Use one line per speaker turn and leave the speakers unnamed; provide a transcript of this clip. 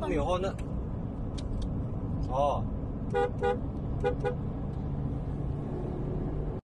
这有好呢？哦。